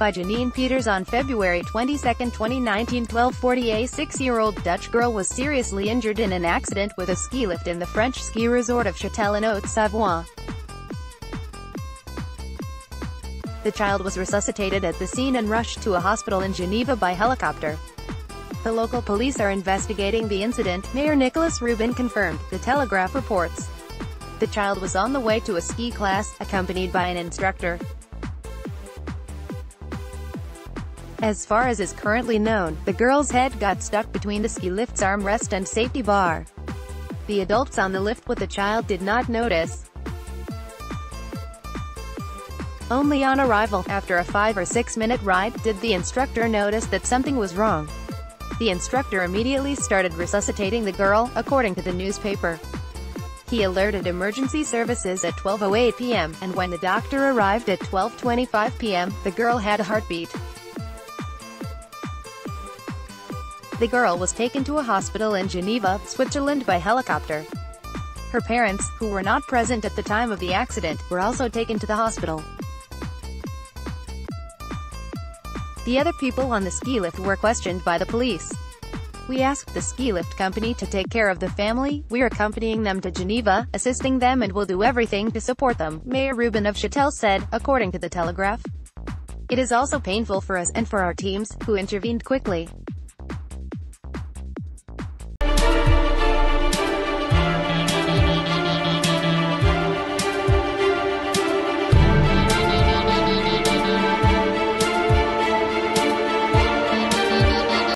by Janene Pieters on February 22, 2019 1240 A six-year-old Dutch girl was seriously injured in an accident with a ski lift in the French ski resort of Châtel in Haute-Savoie. The child was resuscitated at the scene and rushed to a hospital in Geneva by helicopter. The local police are investigating the incident, Mayor Nicolas Rubin confirmed, The Telegraaf reports. The child was on the way to a ski class, accompanied by an instructor. As far as is currently known, the girl's head got stuck between the ski lift's armrest and safety bar. The adults on the lift with the child did not notice. Only on arrival, after a 5 or 6 minute ride, did the instructor notice that something was wrong. The instructor immediately started resuscitating the girl, according to the newspaper. He alerted emergency services at 12.08 p.m., and when the doctor arrived at 12.25 p.m., the girl had a heartbeat. The girl was taken to a hospital in Geneva, Switzerland by helicopter. Her parents, who were not present at the time of the accident, were also taken to the hospital. The other people on the ski lift were questioned by the police. We asked the ski lift company to take care of the family, we're accompanying them to Geneva, assisting them and will do everything to support them, Mayor Rubin of Châtel said, according to The Telegraaf. It is also painful for us, and for our teams, who intervened quickly.